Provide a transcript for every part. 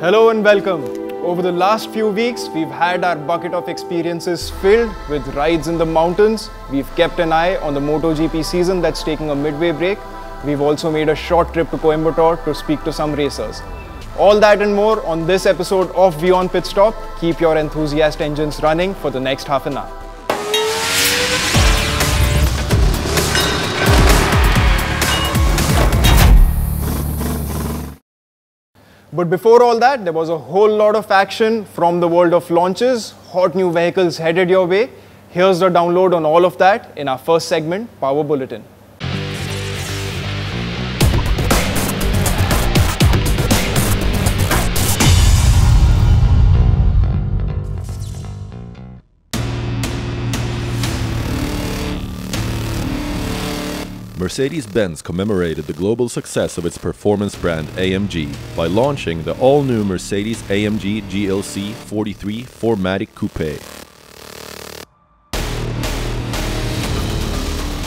Hello and welcome. Over the last few weeks, we've had our bucket of experiences filled with rides in the mountains. We've kept an eye on the MotoGP season that's taking a midway break. We've also made a short trip to Coimbatore to speak to some racers. All that and more on this episode of WION Pit Stop. Keep your enthusiast engines running for the next half an hour. But before all that, there was a whole lot of action from the world of launches, hot new vehicles headed your way. Here's the download on all of that in our first segment, Power Bulletin. Mercedes-Benz commemorated the global success of its performance brand AMG by launching the all-new Mercedes AMG GLC 43 4MATIC Coupe.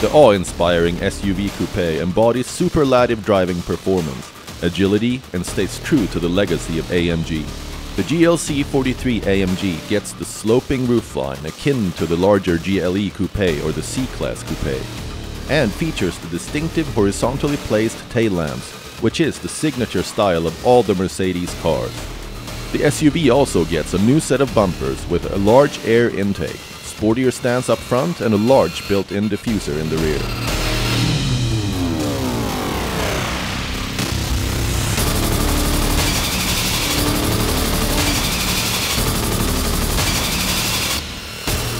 The awe-inspiring SUV coupe embodies superlative driving performance, agility, and stays true to the legacy of AMG. The GLC 43 AMG gets the sloping roofline akin to the larger GLE Coupe or the C-Class Coupe and features the distinctive horizontally placed tail lamps, which is the signature style of all the Mercedes cars. The SUV also gets a new set of bumpers with a large air intake, sportier stance up front and a large built-in diffuser in the rear.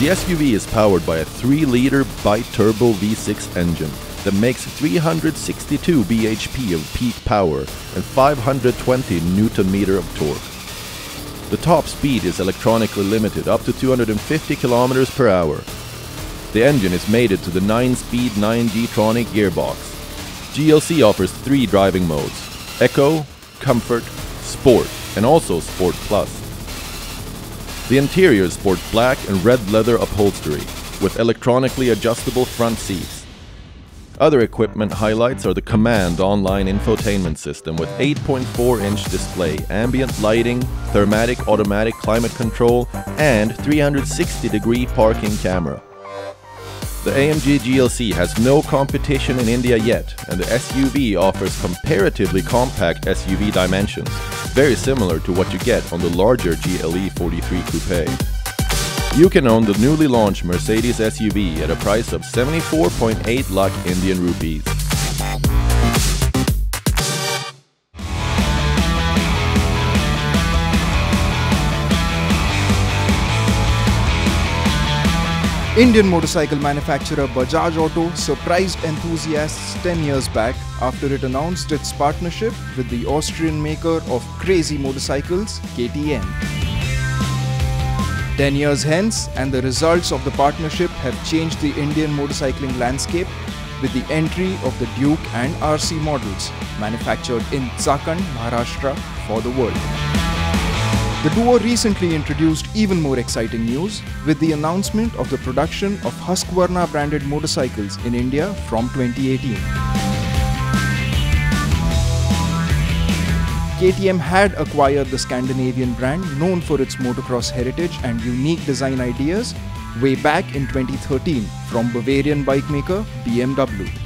The SUV is powered by a 3-liter bi-turbo V6 engine that makes 362 bhp of peak power and 520 Nm of torque. The top speed is electronically limited up to 250 km per hour. The engine is mated to the 9-speed 9G-tronic gearbox. GLC offers three driving modes, Eco, Comfort, Sport, and also Sport Plus. The interior sports black and red leather upholstery, with electronically adjustable front seats. Other equipment highlights are the Command online infotainment system with 8.4-inch display, ambient lighting, thermatic automatic climate control, and 360-degree parking camera. The AMG GLC has no competition in India yet, and the SUV offers comparatively compact SUV dimensions, very similar to what you get on the larger GLE 43 Coupe. You can own the newly launched Mercedes SUV at a price of 74.8 lakh Indian rupees. Indian motorcycle manufacturer Bajaj Auto surprised enthusiasts 10 years back after it announced its partnership with the Austrian maker of crazy motorcycles, KTM. 10 years hence, and the results of the partnership have changed the Indian motorcycling landscape with the entry of the Duke and RC models manufactured in Chakan, Maharashtra for the world. The duo recently introduced even more exciting news with the announcement of the production of Husqvarna branded motorcycles in India from 2018. KTM had acquired the Scandinavian brand known for its motocross heritage and unique design ideas way back in 2013 from Bavarian bike maker BMW.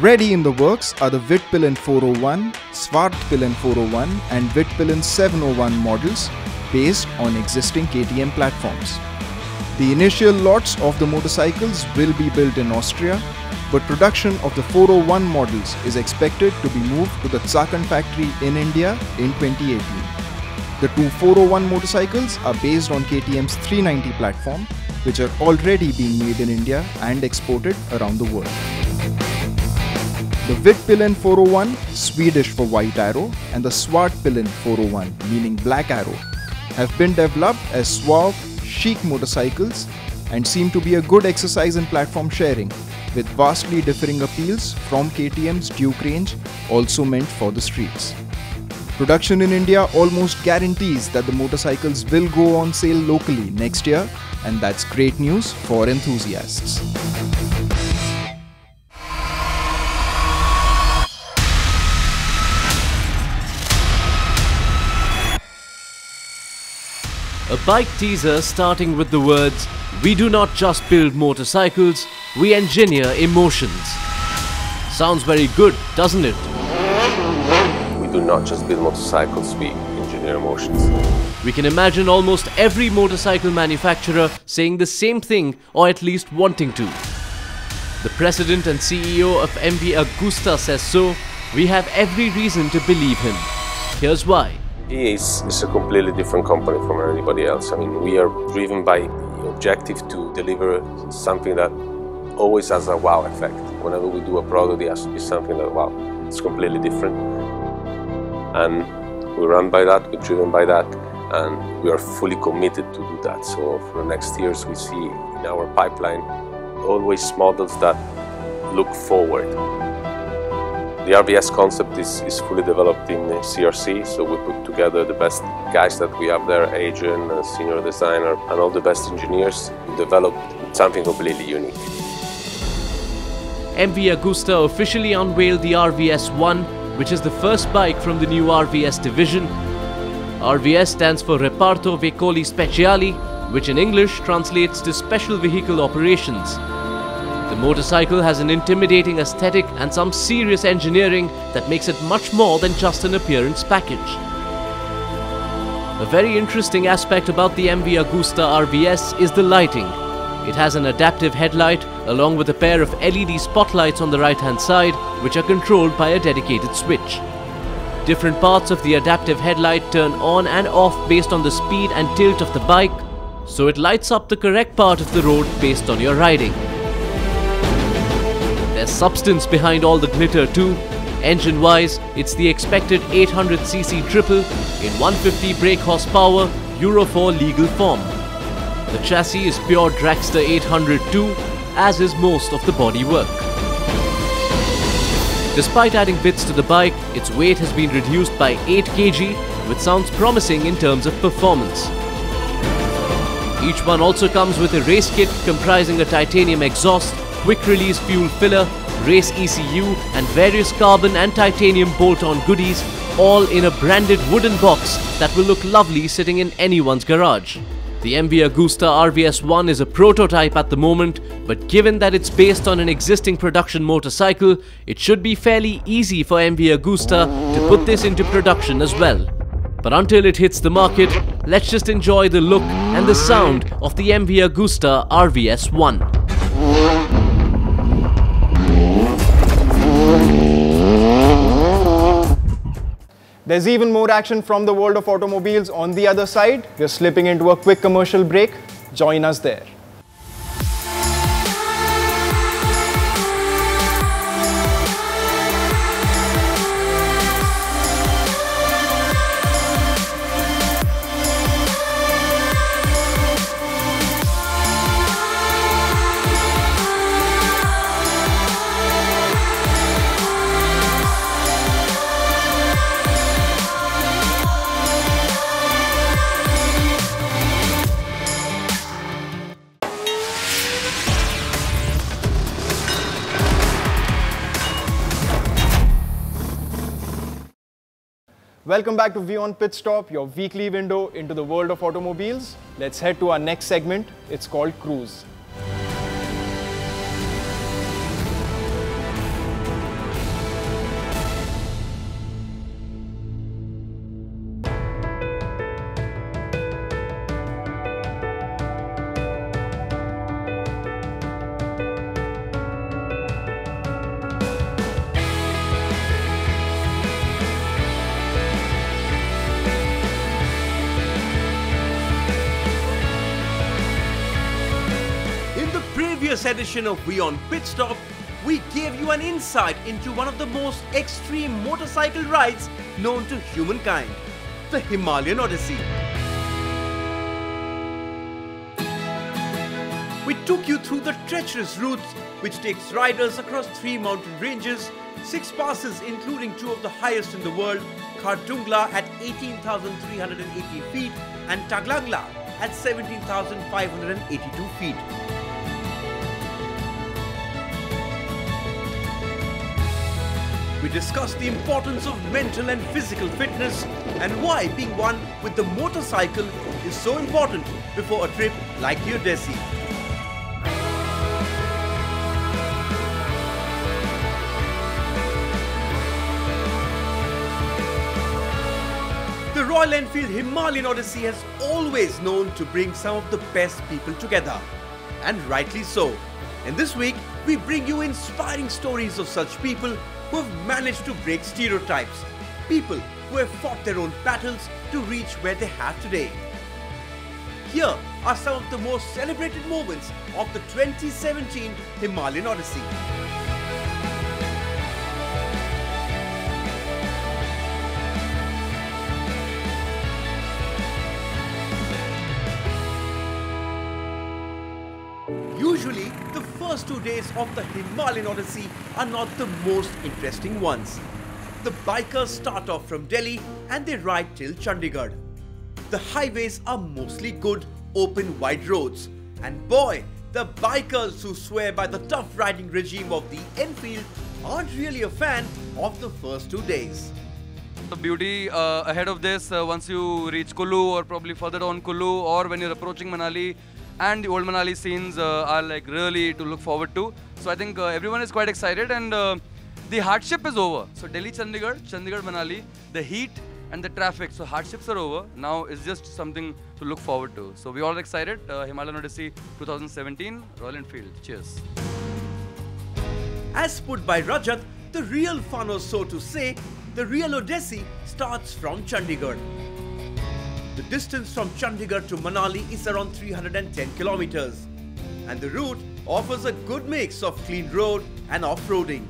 Ready in the works are the Vitpilen 401, Svartpilen 401 and Vitpilen 701 models based on existing KTM platforms. The initial lots of the motorcycles will be built in Austria, but production of the 401 models is expected to be moved to the Chakan factory in India in 2018. The two 401 motorcycles are based on KTM's 390 platform, which are already being made in India and exported around the world. The Vitpilen 401, Swedish for white arrow, and the Svartpilen 401, meaning black arrow, have been developed as suave, chic motorcycles and seem to be a good exercise in platform sharing, with vastly differing appeals from KTM's Duke range, also meant for the streets. Production in India almost guarantees that the motorcycles will go on sale locally next year, and that's great news for enthusiasts. A bike teaser starting with the words, We do not just build motorcycles, we engineer emotions. Sounds very good, doesn't it? We do not just build motorcycles, we engineer emotions. We can imagine almost every motorcycle manufacturer saying the same thing or at least wanting to. The president and CEO of MV Agusta says so. We have every reason to believe him. Here's why. He is, is a completely different company from anybody else. I mean, we are driven by the objective to deliver something that always has a wow effect. Whenever we do a product, it has to be something that, wow, it's completely different. And we run by that, we're driven by that, and we are fully committed to do that. So for the next years, we see in our pipeline always models that look forward. The RVS concept is, is fully developed in uh, CRC, so we put together the best guys that we have there, Adrian, a senior designer, and all the best engineers to develop something completely unique. MV Agusta officially unveiled the RVS 1, which is the first bike from the new RVS division. RVS stands for Reparto Veicoli Speciali, which in English translates to Special Vehicle Operations. Motorcycle has an intimidating aesthetic and some serious engineering that makes it much more than just an appearance package. A very interesting aspect about the MV Agusta RVS is the lighting. It has an adaptive headlight along with a pair of LED spotlights on the right hand side which are controlled by a dedicated switch. Different parts of the adaptive headlight turn on and off based on the speed and tilt of the bike, so it lights up the correct part of the road based on your riding. Substance behind all the glitter too. Engine wise, it's the expected 800cc triple in 150 brake horsepower, Euro 4 legal form. The chassis is pure Dragster 802, as is most of the bodywork. Despite adding bits to the bike, its weight has been reduced by 8 kg, which sounds promising in terms of performance. Each one also comes with a race kit comprising a titanium exhaust, quick release fuel filler, race ECU, and various carbon and titanium bolt on goodies, all in a branded wooden box that will look lovely sitting in anyone's garage. The MV Agusta RVS1 is a prototype at the moment, but given that it's based on an existing production motorcycle, it should be fairly easy for MV Agusta to put this into production as well. But until it hits the market, let's just enjoy the look and the sound of the MV Agusta RVS1. There's even more action from the world of automobiles on the other side. We're slipping into a quick commercial break. Join us there. Welcome back to WION Pit Stop, your weekly window into the world of automobiles. Let's head to our next segment. It's called Cruise. Edition of WION Pit Stop, we gave you an insight into one of the most extreme motorcycle rides known to humankind, the Himalayan Odyssey. We took you through the treacherous routes which takes riders across three mountain ranges, six passes including two of the highest in the world, Khardungla at 18,380 feet and Taglangla at 17,582 feet. We we discuss the importance of mental and physical fitness and why being one with the motorcycle is so important before a trip like Odyssey. The Royal Enfield Himalayan Odyssey has always known to bring some of the best people together. And rightly so. And this week, we bring you inspiring stories of such people who have managed to break stereotypes. People who have fought their own battles to reach where they have today. Here are some of the most celebrated moments of the 2017 Himalayan Odyssey. Usually, the first two days of the Himalayan Odyssey are not the most interesting ones. The bikers start off from Delhi and they ride till Chandigarh. The highways are mostly good, open, wide roads. And boy, the bikers who swear by the tough riding regime of the Enfield aren't really a fan of the first two days. The beauty uh, ahead of this, uh, once you reach Kulu or probably further on Kulu or when you're approaching Manali and the old Manali scenes uh, are like really to look forward to. So I think uh, everyone is quite excited and uh, the hardship is over. So Delhi, Chandigarh, Chandigarh, Manali, the heat and the traffic. So hardships are over. Now it's just something to look forward to. So we all excited. Uh, Himalayan Odyssey 2017, Royal Enfield. Cheers. As put by Rajat, the real fun or so to say, the real Odyssey starts from Chandigarh. The distance from Chandigarh to Manali is around 310 kilometers, and the route offers a good mix of clean road and off-roading.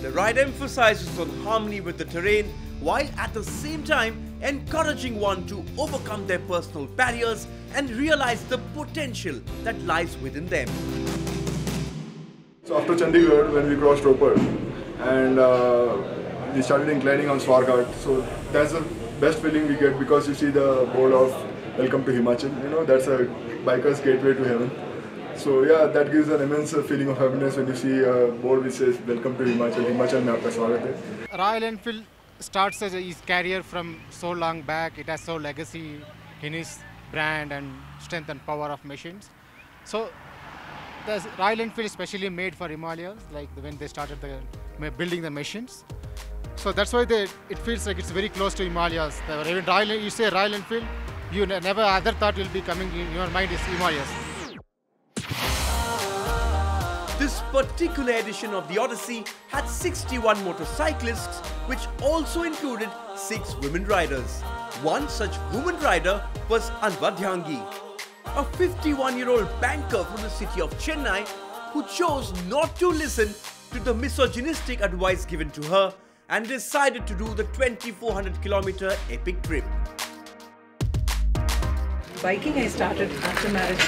The ride emphasizes on harmony with the terrain while at the same time encouraging one to overcome their personal barriers and realize the potential that lies within them. So after Chandigarh, when we crossed Ropar, and uh, we started inclining on Swarghat, so that's the best feeling we get because you see the board of Welcome to Himachal. You know, that's a biker's gateway to heaven. So yeah, that gives an immense feeling of happiness when you see a board which says Welcome to Himachal. Himachal mein aapka swagat hai. Royal Enfield starts his career from so long back. It has so legacy in his brand and strength and power of machines. So the Royal Enfield is specially made for Himalayas, like when they started the, building the machines. So that's why they, it feels like it's very close to Himalayas. Even Royal, you say Royal Enfield, you never other thought will be coming in your mind is Himalayas. This particular edition of the Odyssey had 61 motorcyclists, which also included 6 women riders. One such woman rider was Anva Dhyangi, a 51 year old banker from the city of Chennai who chose not to listen to the misogynistic advice given to her and decided to do the 2400 kilometer epic trip. Biking I started after marriage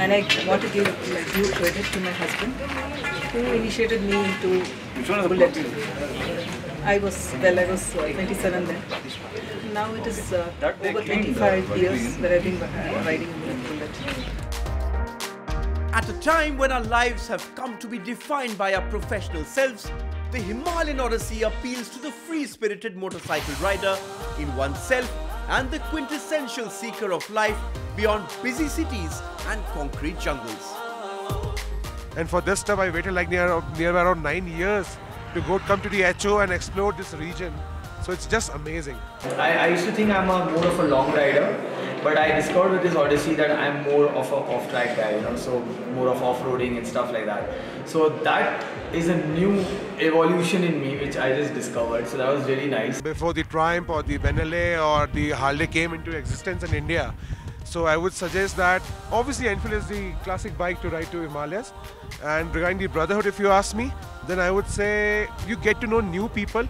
and I want to give like, due credit to my husband who initiated me into bullet. I was, well I was uh, 27 then. Now it is uh, over 25 years that I've been riding bullet. At a time when our lives have come to be defined by our professional selves, the Himalayan Odyssey appeals to the free spirited motorcycle rider in oneself and the quintessential seeker of life beyond busy cities and concrete jungles. And for this time, I waited like near, near around nine years to go come to the HO and explore this region. So it's just amazing. I, I used to think I'm a more of a long rider, but I discovered with this Odyssey that I'm more of a off-track guy, you know, so more of off-roading and stuff like that. So that is a new evolution in me, which I just discovered. So that was really nice. Before the Triumph or the Benelli or the Harley came into existence in India. So I would suggest that obviously Enfield is the classic bike to ride to Himalayas. And regarding the brotherhood, if you ask me, then I would say you get to know new people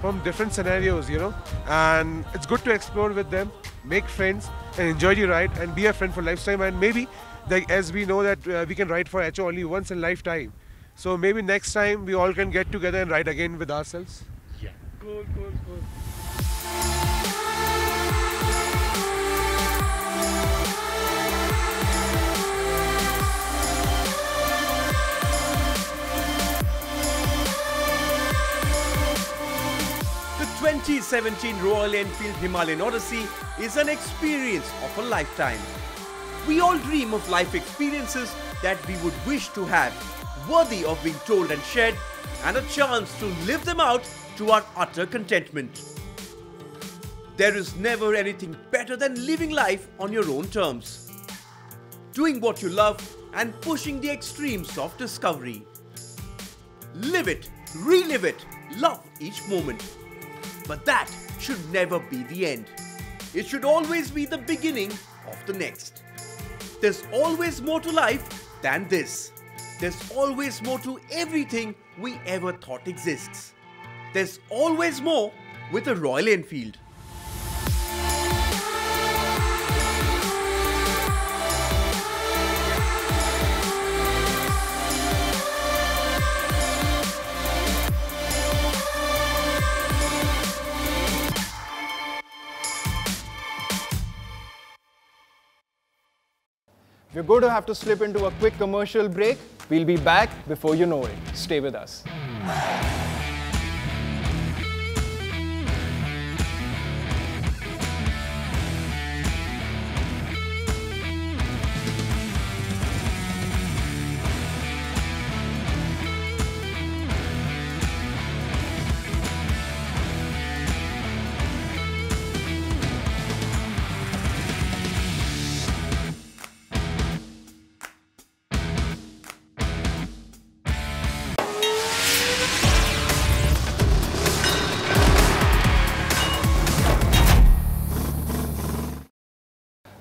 from different scenarios, you know, and it's good to explore with them, make friends, and enjoy the ride, and be a friend for lifetime. And maybe, like as we know that uh, we can ride for HO only once in lifetime, so maybe next time we all can get together and ride again with ourselves. Yeah. Cool, cool, cool. The 2017 Royal Enfield Himalayan Odyssey is an experience of a lifetime. We all dream of life experiences that we would wish to have, worthy of being told and shared, and a chance to live them out to our utter contentment. There is never anything better than living life on your own terms. Doing what you love and pushing the extremes of discovery. Live it, relive it, love each moment. But that should never be the end. It should always be the beginning of the next. There's always more to life than this. There's always more to everything we ever thought exists. There's always more with a Royal Enfield. We're going to have to slip into a quick commercial break. We'll be back before you know it. Stay with us.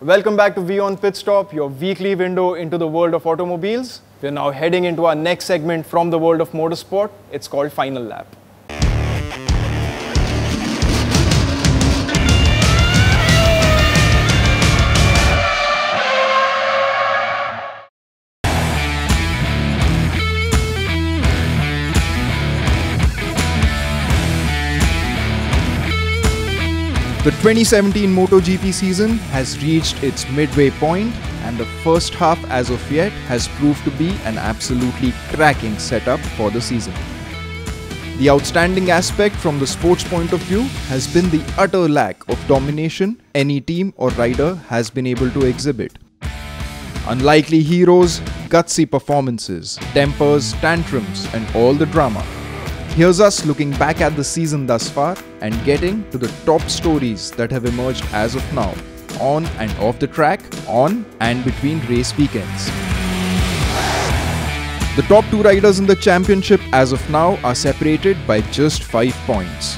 Welcome back to WION Pit Stop, your weekly window into the world of automobiles. We're now heading into our next segment from the world of motorsport. It's called Final Lap. The 2017 MotoGP season has reached its midway point and the first half as of yet has proved to be an absolutely cracking setup for the season. The outstanding aspect from the sports point of view has been the utter lack of domination any team or rider has been able to exhibit. Unlikely heroes, gutsy performances, tempers, tantrums and all the drama Here's us looking back at the season thus far and getting to the top stories that have emerged as of now, on and off the track, on and between race weekends. The top two riders in the championship as of now are separated by just 5 points.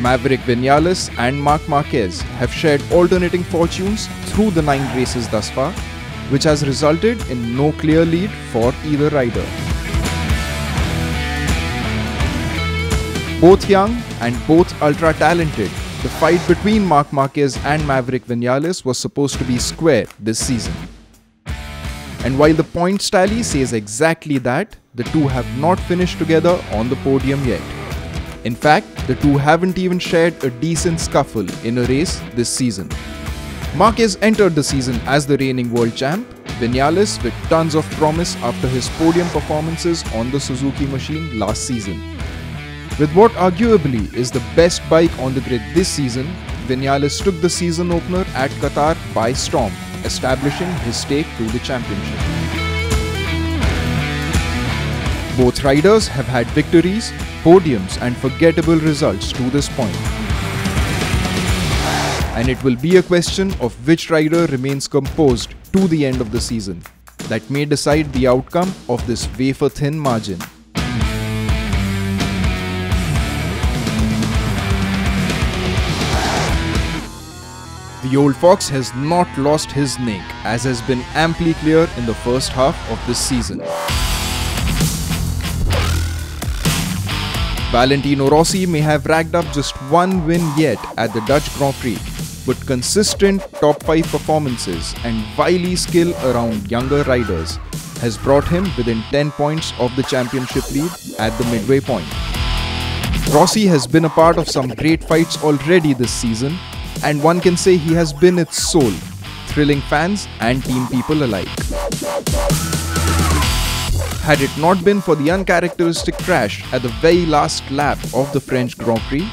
Maverick Vinales and Marc Marquez have shared alternating fortunes through the 9 races thus far, which has resulted in no clear lead for either rider. Both young and both ultra talented, the fight between Marc Marquez and Maverick Vinales was supposed to be square this season. And while the points tally says exactly that, the two have not finished together on the podium yet. In fact, the two haven't even shared a decent scuffle in a race this season. Marquez entered the season as the reigning world champ, Vinales with tons of promise after his podium performances on the Suzuki machine last season. With what arguably is the best bike on the grid this season, Vinales took the season opener at Qatar by storm, establishing his stake to the championship. Both riders have had victories, podiums and forgettable results to this point. And it will be a question of which rider remains composed to the end of the season that may decide the outcome of this wafer thin margin. The old fox has not lost his nick, as has been amply clear in the first half of this season. Valentino Rossi may have racked up just one win yet at the Dutch Grand Prix, but consistent top 5 performances and wily skill around younger riders has brought him within 10 points of the championship lead at the midway point. Rossi has been a part of some great fights already this season and one can say he has been its soul, thrilling fans and team people alike. Had it not been for the uncharacteristic crash at the very last lap of the French Grand Prix,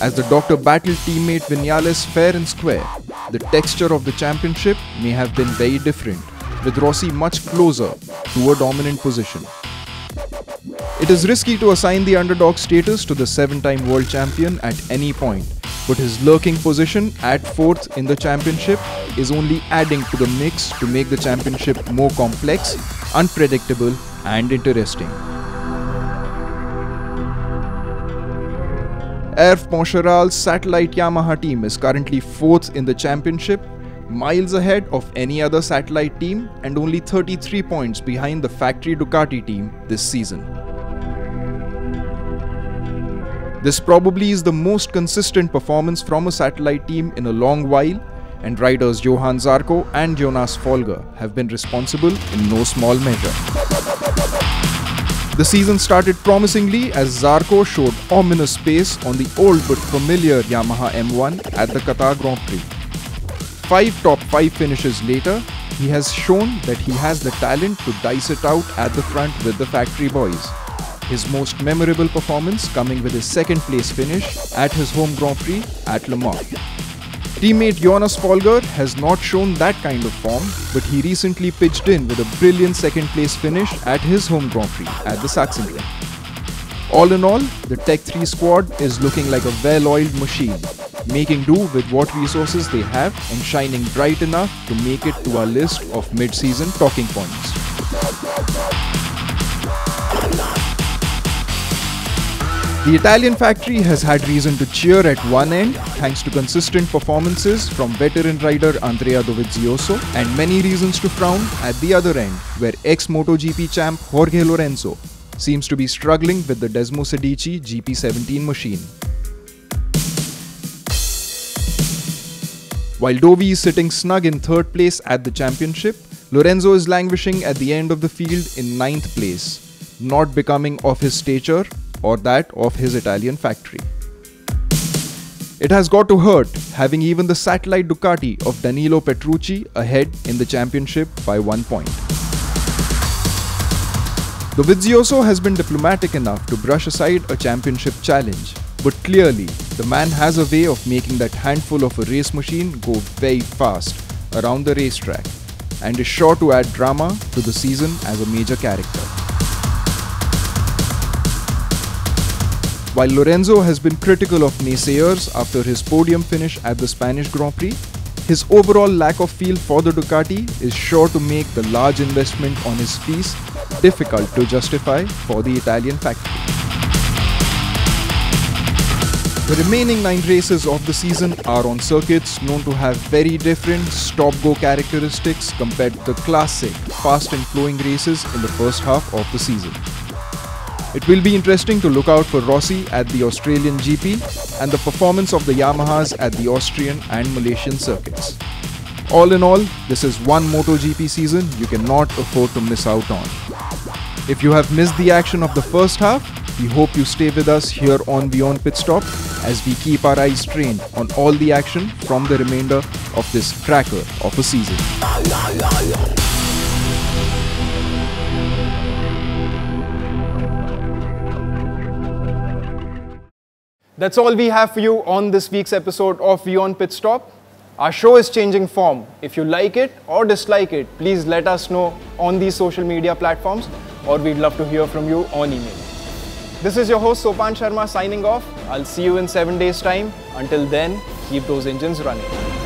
As the doctor battled teammate Vinales fair and square, the texture of the championship may have been very different, with Rossi much closer to a dominant position. It is risky to assign the underdog status to the seven time world champion at any point, but his lurking position at fourth in the championship is only adding to the mix to make the championship more complex, unpredictable, and interesting. Hervé Poncharal's satellite Yamaha team is currently fourth in the championship, miles ahead of any other satellite team and only 33 points behind the factory Ducati team this season. This probably is the most consistent performance from a satellite team in a long while, and riders Johann Zarco and Jonas Folger have been responsible in no small measure. The season started promisingly as Zarco showed ominous pace on the old but familiar Yamaha M1 at the Qatar Grand Prix. Five top five finishes later, he has shown that he has the talent to dice it out at the front with the factory boys. His most memorable performance coming with his second place finish at his home Grand Prix at Le Mans. Teammate Jonas Folger has not shown that kind of form, but he recently pitched in with a brilliant second place finish at his home Grand Prix at the Sachsenring. All in all, the Tech 3 squad is looking like a well-oiled machine, making do with what resources they have and shining bright enough to make it to our list of mid-season talking points. The Italian factory has had reason to cheer at one end thanks to consistent performances from veteran rider Andrea Dovizioso and many reasons to frown at the other end where ex-MotoGP champ Jorge Lorenzo seems to be struggling with the Desmosedici GP17 machine. While Dovi is sitting snug in third place at the championship, Lorenzo is languishing at the end of the field in ninth place, not becoming of his stature or that of his Italian factory. It has got to hurt having even the satellite Ducati of Danilo Petrucci ahead in the championship by one point. Dovizioso has been diplomatic enough to brush aside a championship challenge, but clearly the man has a way of making that handful of a race machine go very fast around the racetrack and is sure to add drama to the season as a major character. While Lorenzo has been critical of naysayers after his podium finish at the Spanish Grand Prix, his overall lack of feel for the Ducati is sure to make the large investment on his fees difficult to justify for the Italian factory. The remaining nine races of the season are on circuits known to have very different stop-go characteristics compared to the classic fast and flowing races in the first half of the season. It will be interesting to look out for Rossi at the Australian GP and the performance of the Yamahas at the Austrian and Malaysian circuits. All in all, this is one MotoGP season you cannot afford to miss out on. If you have missed the action of the first half, we hope you stay with us here on WION Pit Stop as we keep our eyes trained on all the action from the remainder of this cracker of a season. That's all we have for you on this week's episode of WION Pit Stop. Our show is changing form. If you like it or dislike it, please let us know on these social media platforms or we'd love to hear from you on email. This is your host Sopan Sharma signing off. I'll see you in seven days' time. Until then, keep those engines running.